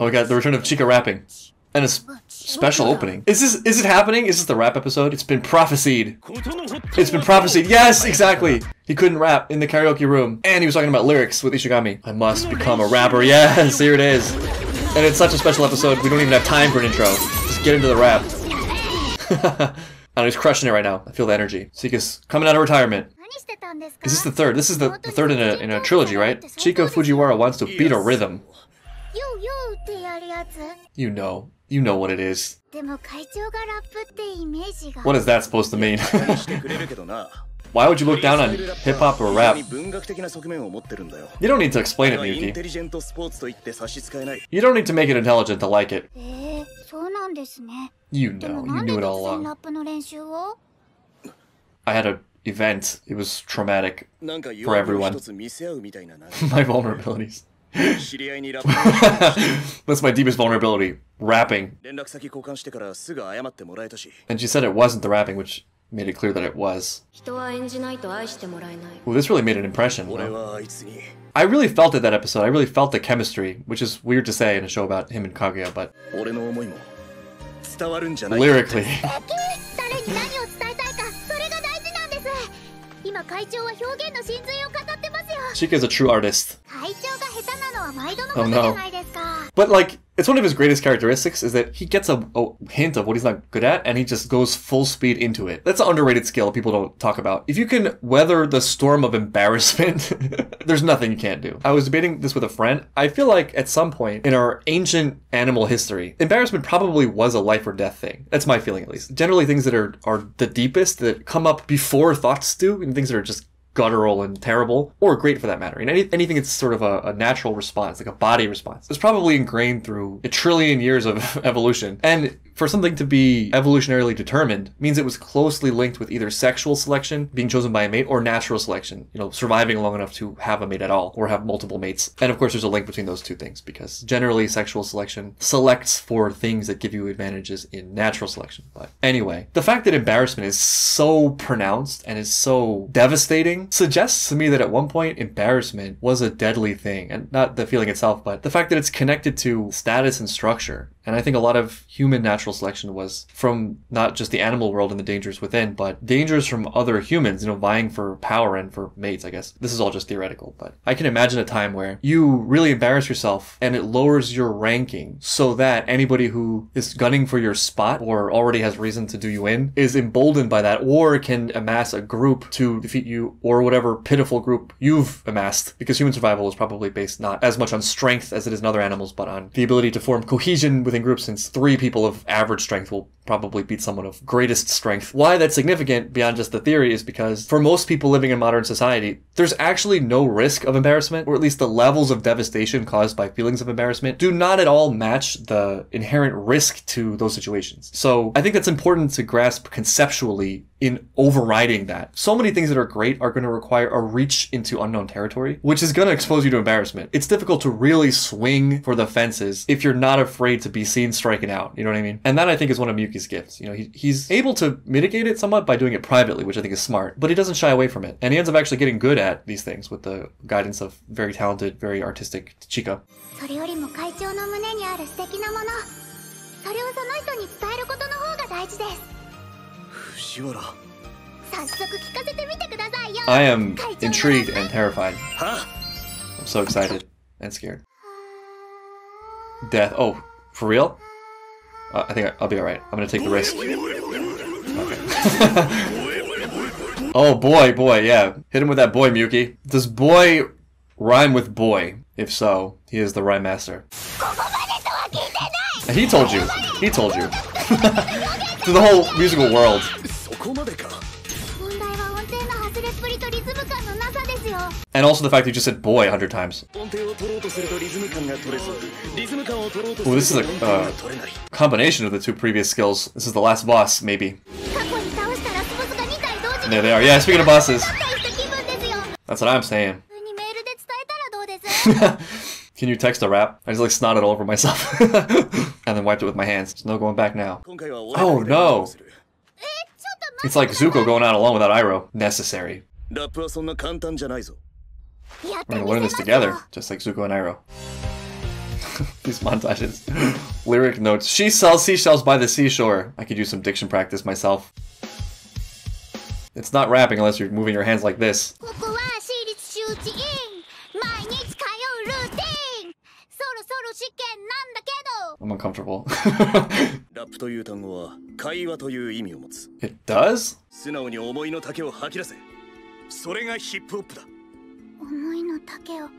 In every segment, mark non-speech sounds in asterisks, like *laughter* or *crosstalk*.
Oh, we got the return of Chika rapping. And a special opening. Is this is it happening? Is this the rap episode? It's been prophesied. It's been prophesied. Yes, exactly. He couldn't rap in the karaoke room. And he was talking about lyrics with Ishigami. I must become a rapper. Yes, here it is. And it's such a special episode, we don't even have time for an intro. Just get into the rap. *laughs* and he's crushing it right now. I feel the energy. Chika's coming out of retirement. Is this the third? This is the, the third in a, in a trilogy, right? Chika Fujiwara wants to beat a rhythm. You know. You know what it is. What is that supposed to mean? *laughs* Why would you look down on hip hop or rap? You don't need to explain it, Miyuki. You don't need to make it intelligent to like it. You know, you knew it all along. I had an event. It was traumatic for everyone. *laughs* My vulnerabilities. *laughs* That's my deepest vulnerability, rapping. *laughs* And she said it wasn't the rapping, which made it clear that it was. Well, this really made an impression. You know? I really felt it that episode. I really felt the chemistry, which is weird to say in a show about him and Kaguya, but lyrically. *laughs* Chika is a true artist. Oh no. But like, it's one of his greatest characteristics is that he gets a, a, hint of what he's not good at and he just goes full speed into it. That's an underrated skill people don't talk about. If you can weather the storm of embarrassment, *laughs* there's nothing you can't do. I was debating this with a friend. I feel like at some point in our ancient animal history, embarrassment probably was a life or death thing. That's my feeling at least. Generally things that are, are the deepest that come up before thoughts do and things that are just guttural and terrible, or great for that matter. And any, anything that's sort of a, a natural response, like a body response, is probably ingrained through a trillion years of *laughs* evolution. And for something to be evolutionarily determined means it was closely linked with either sexual selection, being chosen by a mate, or natural selection, you know, surviving long enough to have a mate at all, or have multiple mates. And of course, there's a link between those two things, because generally sexual selection selects for things that give you advantages in natural selection. But anyway, the fact that embarrassment is so pronounced and is so devastating suggests to me that at one point embarrassment was a deadly thing. And not the feeling itself, but the fact that it's connected to status and structure. And I think a lot of human natural selection was from not just the animal world and the dangers within, but dangers from other humans, you know, vying for power and for mates, I guess. This is all just theoretical, but I can imagine a time where you really embarrass yourself and it lowers your ranking so that anybody who is gunning for your spot or already has reason to do you in is emboldened by that or can amass a group to defeat you or whatever pitiful group you've amassed because human survival is probably based not as much on strength as it is in other animals but on the ability to form cohesion within groups since three people of average strength will probably beat someone of greatest strength. Why that's significant beyond just the theory is because for most people living in modern society, there's actually no risk of embarrassment, or at least the levels of devastation caused by feelings of embarrassment do not at all match the inherent risk to those situations. So I think that's important to grasp conceptually in overriding that. So many things that are great are going to require a reach into unknown territory, which is going to expose you to embarrassment. It's difficult to really swing for the fences if you're not afraid to be seen striking out. You know what I mean? And that I think is one of Miyuki's gifts. You know, he, he's able to mitigate it somewhat by doing it privately, which I think is smart, but he doesn't shy away from it. And he ends up actually getting good at these things with the guidance of very talented, very artistic Chica. それよりも会長の胸にある素敵なものそれをその人に伝えることの方が大事です藤原早速聞かせてみてくださいよ I am 会長の intrigued and terrified. は I'm so excited *laughs* and scared. Death. Oh, for real? Uh, I think I, will be alright. I'm gonna take the risk. *laughs* Oh boy, boy, yeah. Hit him with that boy, Miyuki. Does boy rhyme with boy? If so, he is the rhyme master. He told you. He told you. *laughs* to the whole musical world. And also the fact that you just said boy a hundred times. Ooh, this is a uh, combination of the two previous skills. This is the last boss, maybe. There they are. Yeah, speaking of bosses. That's what I'm saying. *laughs* Can you text a rap? I just like snotted all over myself. *laughs* and then wiped it with my hands. There's no going back now. Oh no! It's like Zuko going out alone without Iroh. Necessary. We're み gonna learn せ this ます together, よ just like Zuko and Iroh. *laughs* These montages. Lyric notes. She sells seashells by the seashore. I could use some diction practice myself. It's not rapping unless you're moving your hands like this. ここは私立周知院毎日通うルーティンそろそろ試験なんだけど I'm uncomfortable. *laughs* ラップという単語は会話という意味を持つ it does? 素直に思いの丈を吐き出せそれがヒップホップだ 思いの丈を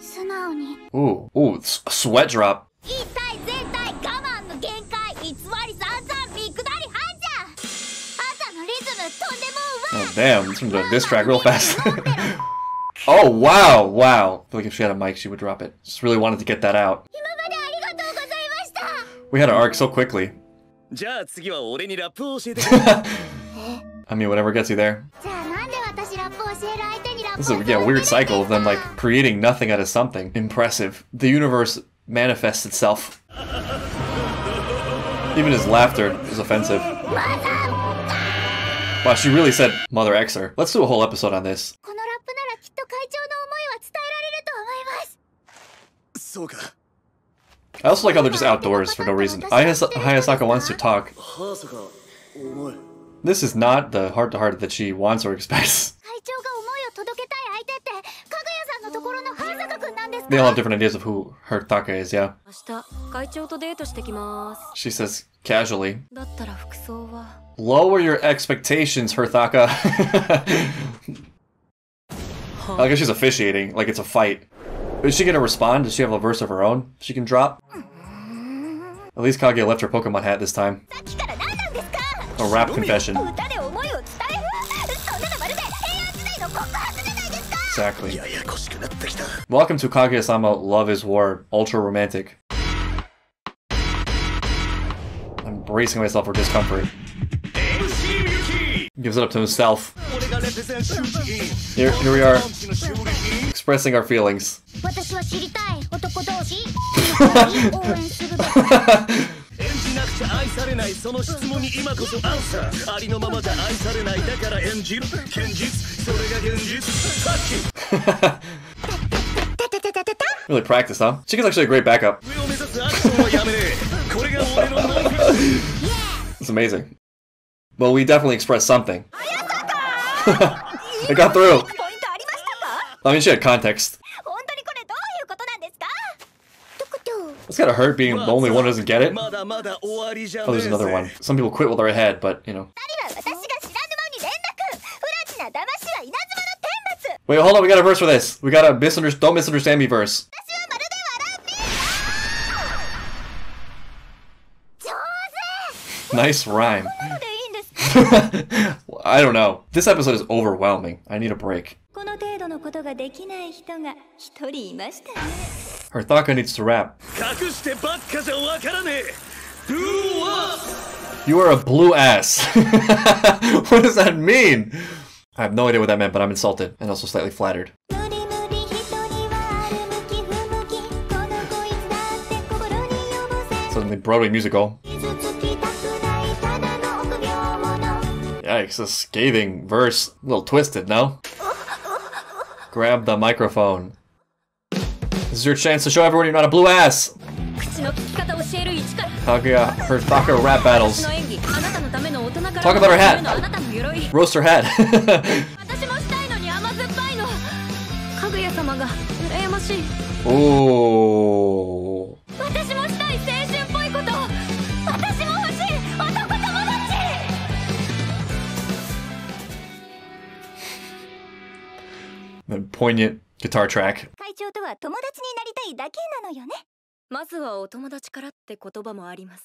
素直に Ooh. Ooh, s- a sweat drop. 一体全体我慢の限界偽り散々見下り犯じゃ朝のリズムとんでも Oh, damn. This one's a diss track real fast. *laughs* *laughs* oh, wow. Wow. I feel like if she had a mic, she would drop it. Just really wanted to get that out. 今までありがとうございました We had an arc so quickly. *laughs* じゃあ次は俺にラップを教えてくれ I mean, whatever gets you there. This is a yeah, weird cycle of them like creating nothing out of something. Impressive. The universe manifests itself. Even his laughter is offensive. Wow, she really said Mother Xer. Let's do a whole episode on this. I also like how they're just outdoors for no reason. Hayasaka wants to talk. This is not the heart-to-heart -heart that she wants or expects. They all have different ideas of who Hayasaka is, yeah. She says casually. Lower your expectations, Hayasaka. I guess she's officiating, like it's a fight. Is she gonna respond? Does she have a verse of her own she can drop? At least Kaguya left her Pokemon hat this time. A rap confession. Exactly. Welcome to Kaguya-sama Love is War, Ultra Romantic. I'm bracing myself for discomfort. Gives it up to himself. Here, here we are, expressing our feelings. *laughs* *laughs* really practice, huh? Chika's actually a great backup. *laughs* it's amazing. Well, we definitely expressed something. *laughs* I got through. I mean, she had context. It's gotta hurt being the only one who doesn't get it. Oh, there's another one. Some people quit while they're ahead, but, you know. Wait, hold on, we got a verse for this. We got a misunderstand, don't misunderstand me verse. nice rhyme. *laughs* I don't know. This episode is overwhelming. I need a break. Hayasaka needs to rap. You are a blue ass. *laughs* what does that mean? I have no idea what that meant, but I'm insulted and also slightly flattered. Suddenly Broadway musical. Yikes, a scathing verse. A little twisted, no? Grab the microphone. This is your chance to show everyone you're not a blue ass! Kaguya, Hayasaka rap battles. Talk about her hat! Roast her head. *laughs* 私もしたいのに甘酸っぱいのかぐや様が羨ましい Ooh. 私もしたい青春っぽいこと私も欲しい男友達 The poignant guitar track. 会長とは友達になりたいだけなのよねまずはお友達からって言葉もあります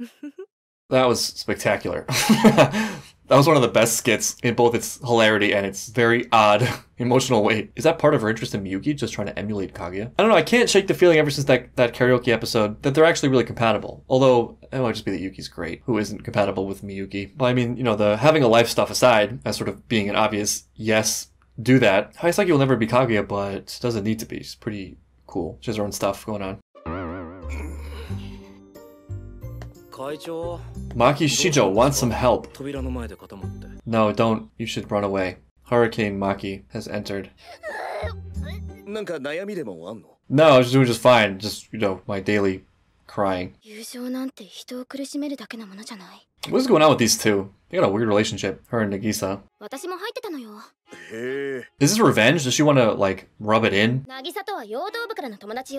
*laughs* That was spectacular. *laughs* that was one of the best skits in both its hilarity and its very odd *laughs* emotional weight. Is that part of her interest in Miyuki, just trying to emulate Kaguya? I don't know, I can't shake the feeling ever since that, that karaoke episode that they're actually really compatible. Although, it might just be that Yuki's great, who isn't compatible with Miyuki. But I mean, you know, the having a life stuff aside, as sort of being an obvious yes, do that. Hayasaka will never be Kaguya, but doesn't need to be. She's pretty cool. She has her own stuff going on. Maki Shijo wants some help. No, don't. You should run away. Hurricane Maki has entered. No, I was doing just fine. Just, you know, my daily crying. What's going on with these two? They got a weird relationship, her and Nagisa. Is this revenge? Does she want to, like, rub it in?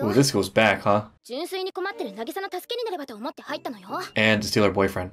Ooh, this goes back, huh? And to steal her boyfriend.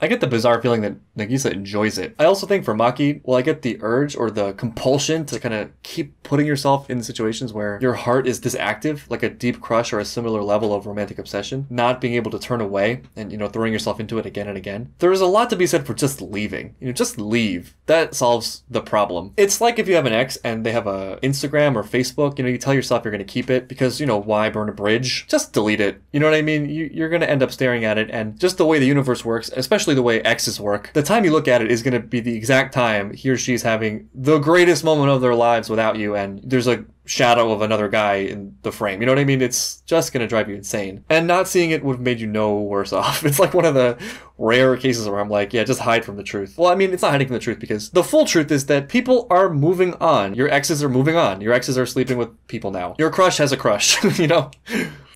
I get the bizarre feeling that Nagisa enjoys it. I also think for Maki, well, I get the urge or the compulsion to kind of keep putting yourself in situations where your heart is this active, like a deep crush or a similar level of romantic obsession, not being able to turn away and, you know, throwing yourself into it again and again. There is a lot to be said for just leaving. You know, just leave. That solves the problem. It's like if you have an ex and they have a Instagram or Facebook, you know, you tell yourself you're going to keep it because, you know, why burn a bridge? Just delete it. You know what I mean? You, you're going to end up staring at it and just the way the universe works, especially the way exes work, the time you look at it is going to be the exact time he or she's having the greatest moment of their lives without you and there's a shadow of another guy in the frame. You know what I mean? It's just going to drive you insane. And not seeing it would have made you no worse *laughs* off. It's like one of the rare cases where I'm like, yeah, just hide from the truth. Well, I mean, it's not hiding from the truth because the full truth is that people are moving on. Your exes are moving on. Your exes are sleeping with people now. Your crush has a crush, *laughs* you know?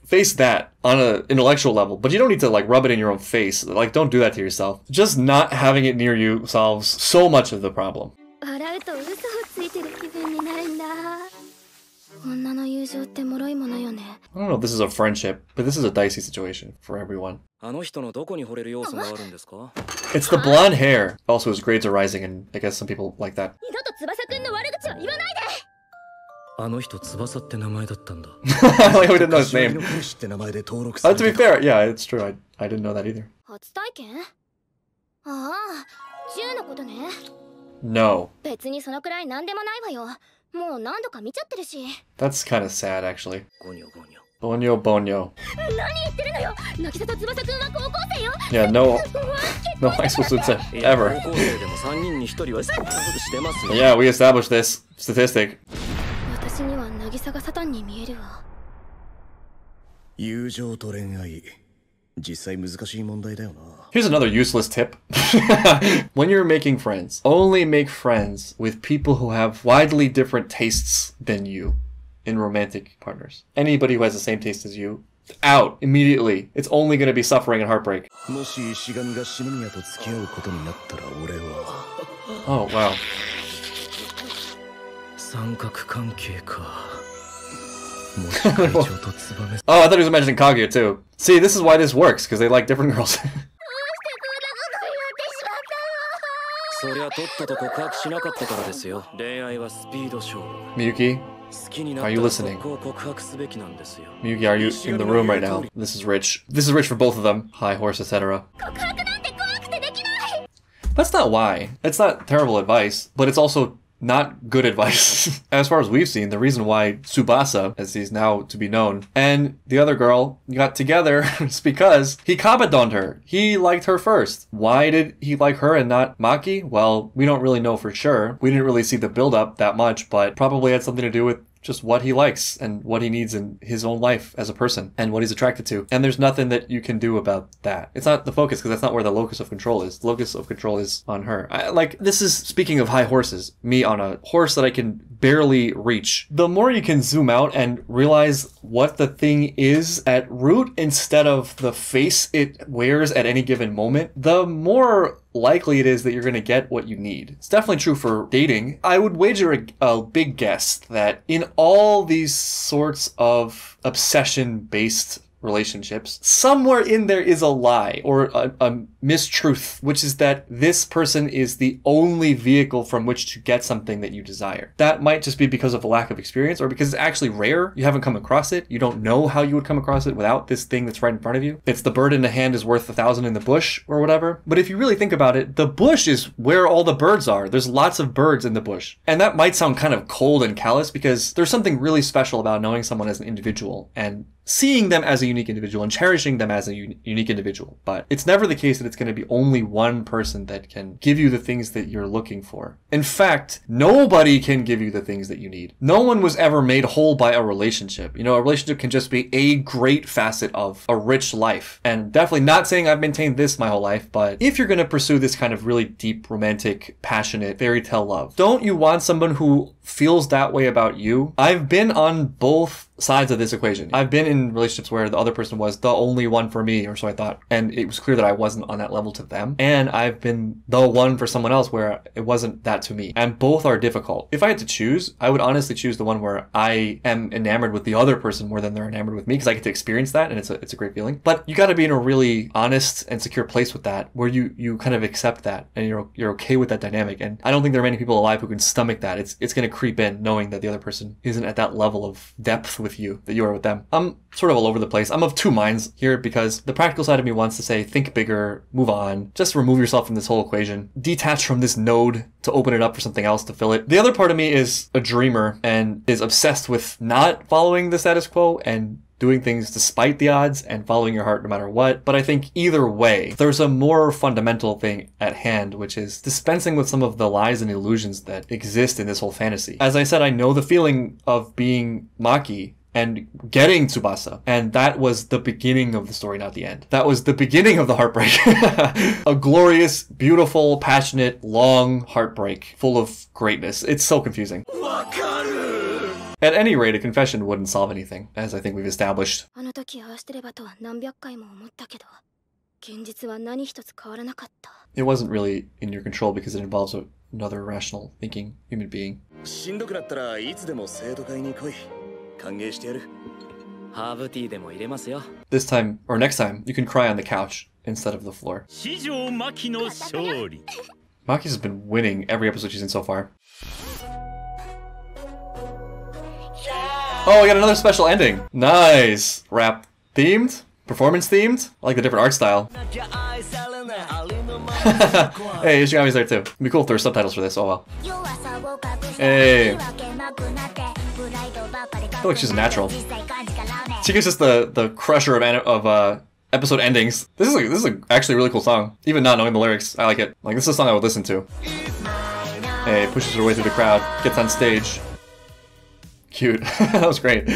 face that on an intellectual level, but you don't need to like rub it in your own face. Like, don't do that to yourself. Just not having it near you solves so much of the problem. 笑うと嘘をついてる気分になるんだ女の友情って脆いものよね I don't know if this is a friendship, but this is a dicey situation for everyone. あの人のどこに惚れる要素があるんですか It's the blonde hair. Also, his grades are rising, and I guess some people like that. 二度と翼くんの悪口は言わないで あの人翼って名前だったんだ I didn't know his name. 天使って名前で登録さ Uh, れ to て be た fair, yeah, it's true. I, I didn't know that either. 初体験ああ銃のことね No. 別にそのくらい何でもないわよもう何度か見ちゃってるし That's kind of sad, actually. ゴニョゴニョ Bonyo bonyo. 何言ってるのよ渚と翼くんは高校生よ Yeah, no, no high school students いや ever. 高校生でも3人に1人はしてますよ Yeah, we established this statistic. 私には渚がサタンに見えるわ友情と恋愛実際難しい問題だよな Here's another useless tip. *laughs* when you're making friends, only make friends with people who have widely different tastes than you in romantic partners. Anybody who has the same taste as you, out immediately. It's only going to be suffering and heartbreak. *laughs* もし石神が篠宮と付き合うことになったら俺は Oh, wow. 三角関係か*laughs* もし会長とツバメ Oh, I thought he was imagining Kaguya too. See, this is why this works, because they like different girls. *laughs* そりゃとっとと告白しなかったからですよ恋愛はスピード勝負 Miyuki, 好きになっ Are た you ら listening? そこを告白すべきなんですよ Miyuki, are you in the room right now? This is rich. This is rich for both of them. High horse, etc. 告白なんて怖くてできない That's not why. It's not terrible advice, but it's also not good advice. *laughs* as far as we've seen, the reason why Tsubasa, as he's now to be known, and the other girl got together *laughs* is because he kabedoned her. He liked her first. Why did he like her and not Maki? Well, we don't really know for sure. We didn't really see the build up that much, but probably had something to do with just what he likes and what he needs in his own life as a person and what he's attracted to. And there's nothing that you can do about that. It's not the focus because that's not where the locus of control is. The locus of control is on her. I, like, this is speaking of high horses, me on a horse that I can barely reach. The more you can zoom out and realize what the thing is at root instead of the face it wears at any given moment, the more likely it is that you're going to get what you need. It's definitely true for dating. I would wager a, a big guess that in all these sorts of obsession based relationships, somewhere in there is a lie or a, a mistruth, which is that this person is the only vehicle from which to get something that you desire. That might just be because of a lack of experience or because it's actually rare. You haven't come across it. You don't know how you would come across it without this thing that's right in front of you. It's the bird in the hand is worth a thousand in the bush or whatever. But if you really think about it, the bush is where all the birds are. There's lots of birds in the bush. And that might sound kind of cold and callous because there's something really special about knowing someone as an individual and seeing them as a unique individual and cherishing them as a uni- unique individual. But it's never the case that it's it's going to be only one person that can give you the things that you're looking for. In fact, nobody can give you the things that you need. No one was ever made whole by a relationship. You know, a relationship can just be a great facet of a rich life. And definitely not saying I've maintained this my whole life, but if you're going to pursue this kind of really deep, romantic, passionate fairy tale love, don't you want someone who feels that way about you? I've been on both sides of this equation. I've been in relationships where the other person was the only one for me, or so I thought, and it was clear that I wasn't on that level to them. And I've been the one for someone else where it wasn't that to me. And both are difficult. If I had to choose, I would honestly choose the one where I am enamored with the other person more than they're enamored with me because I get to experience that and it's a, it's a great feeling. But you got to be in a really honest and secure place with that where you you kind of accept that and you're you're okay with that dynamic. And I don't think there are many people alive who can stomach that. It's it's going to creep in knowing that the other person isn't at that level of depth with you that you are with them. I'm sort of all over the place. I'm of two minds here because the practical side of me wants to say think bigger, move on, just remove yourself from this whole equation, detach from this node to open it up for something else to fill it. The other part of me is a dreamer and is obsessed with not following the status quo and doing things despite the odds and following your heart no matter what. But I think either way, there's a more fundamental thing at hand, which is dispensing with some of the lies and illusions that exist in this whole fantasy. As I said, I know the feeling of being Maki and getting Tsubasa. And that was the beginning of the story, not the end. That was the beginning of the heartbreak. *laughs* a glorious, beautiful, passionate, long heartbreak full of greatness. It's so confusing. At any rate, a confession wouldn't solve anything, as I think we've established. It wasn't really in your control because it involves a, another rational thinking human being. This time, or next time, you can cry on the couch instead of the floor. Maki's has been winning every episode she's in so far. Oh, we got another special ending. Nice. Rap themed? Performance themed? I like the different art style. *laughs* hey, Ishigami's there too. It'd be cool if there were subtitles for this, oh well. Hey. I feel like she's natural. Chika's just the, the crusher of, of uh, episode endings. This is a, this is a actually really cool song. Even not knowing the lyrics, I like it. Like this is a song I would listen to. Hey, pushes her way through the crowd, gets on stage, Cute. *laughs* that was great.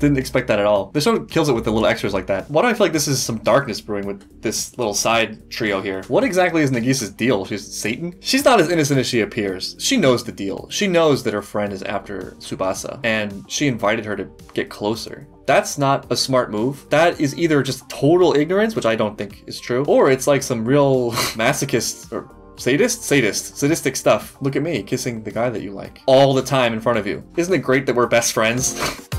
Didn't expect that at all. The show kills it with the little extras like that. Why do I feel like this is some darkness brewing with this little side trio here? What exactly is Nagisa's deal? She's Satan? She's not as innocent as she appears. She knows the deal. She knows that her friend is after Tsubasa, and she invited her to get closer. That's not a smart move. That is either just total ignorance, which I don't think is true, or it's like some real *laughs* masochist or sadist? Sadist. Sadistic stuff. Look at me kissing the guy that you like all the time in front of you. Isn't it great that we're best friends? *laughs*